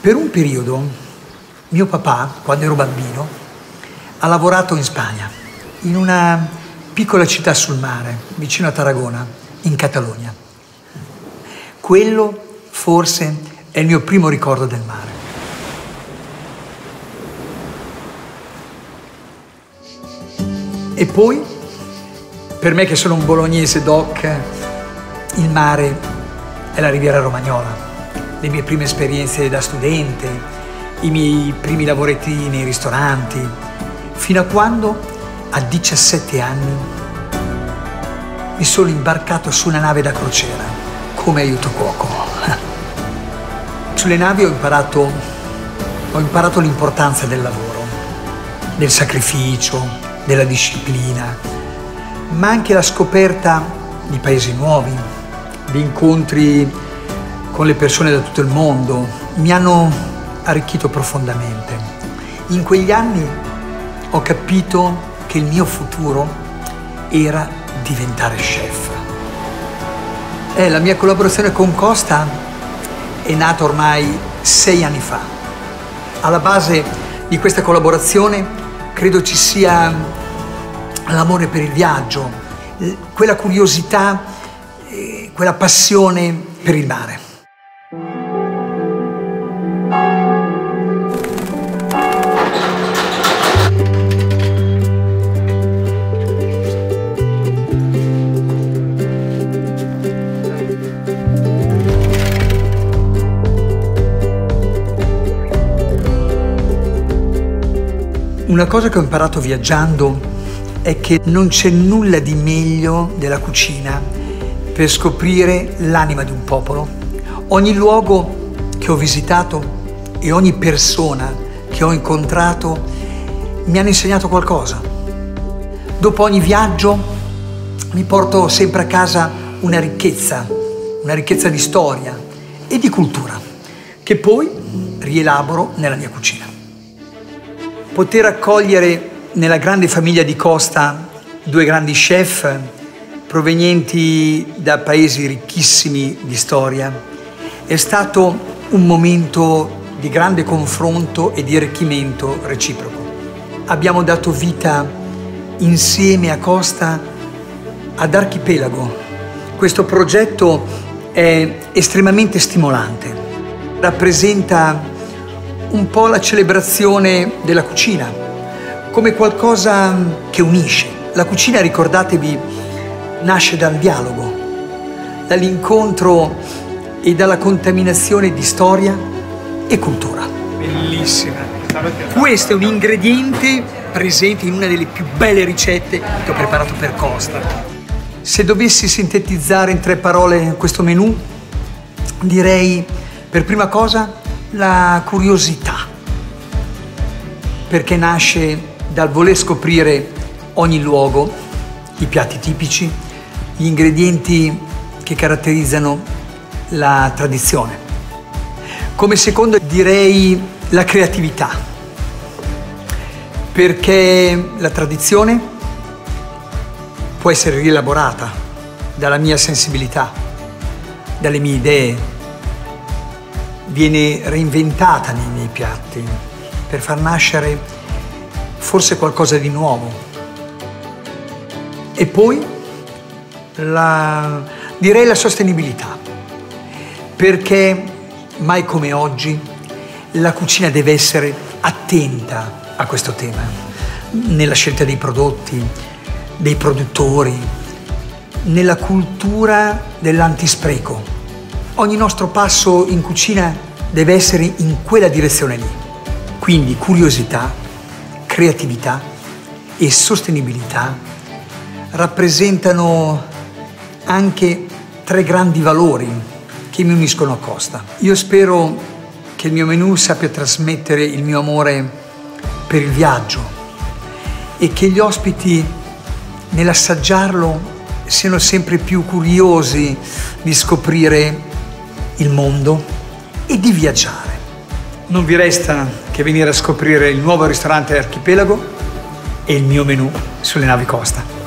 Per un periodo mio papà, quando ero bambino, ha lavorato in Spagna, in una piccola città sul mare, vicino a Tarragona, in Catalogna. Quello forse è il mio primo ricordo del mare. E poi, per me che sono un bolognese doc, il mare è la Riviera Romagnola. Le mie prime esperienze da studente, i miei primi lavoretti nei ristoranti, fino a quando, a 17 anni, mi sono imbarcato su una nave da crociera come aiuto cuoco. Sulle navi ho imparato, ho imparato l'importanza del lavoro, del sacrificio, della disciplina, ma anche la scoperta di paesi nuovi, di incontri con le persone da tutto il mondo. Mi hanno arricchito profondamente. In quegli anni ho capito che il mio futuro era diventare chef. E la mia collaborazione con Costa è nata ormai sei anni fa. Alla base di questa collaborazione credo ci sia l'amore per il viaggio, quella curiosità, eh, quella passione per il mare. Una cosa che ho imparato viaggiando è che non c'è nulla di meglio della cucina per scoprire l'anima di un popolo. Ogni luogo che ho visitato e ogni persona che ho incontrato mi hanno insegnato qualcosa. Dopo ogni viaggio mi porto sempre a casa una ricchezza, una ricchezza di storia e di cultura, che poi rielaboro nella mia cucina poter accogliere nella grande famiglia di Costa due grandi chef provenienti da paesi ricchissimi di storia è stato un momento di grande confronto e di arricchimento reciproco. Abbiamo dato vita insieme a Costa ad Archipelago. Questo progetto è estremamente stimolante, rappresenta un po' la celebrazione della cucina, come qualcosa che unisce. La cucina, ricordatevi, nasce dal dialogo, dall'incontro e dalla contaminazione di storia e cultura. Bellissima. Questo è un ingrediente presente in una delle più belle ricette che ho preparato per Costa. Se dovessi sintetizzare in tre parole questo menù, direi per prima cosa la curiosità, perché nasce dal voler scoprire ogni luogo, i piatti tipici, gli ingredienti che caratterizzano la tradizione. Come secondo direi la creatività, perché la tradizione può essere rielaborata dalla mia sensibilità, dalle mie idee, viene reinventata nei miei piatti per far nascere forse qualcosa di nuovo. E poi la, direi la sostenibilità, perché mai come oggi la cucina deve essere attenta a questo tema, nella scelta dei prodotti, dei produttori, nella cultura dell'antispreco ogni nostro passo in cucina deve essere in quella direzione lì. Quindi curiosità, creatività e sostenibilità rappresentano anche tre grandi valori che mi uniscono a Costa. Io spero che il mio menù sappia trasmettere il mio amore per il viaggio e che gli ospiti nell'assaggiarlo siano sempre più curiosi di scoprire il mondo e di viaggiare. Non vi resta che venire a scoprire il nuovo ristorante Archipelago e il mio menù sulle navi Costa.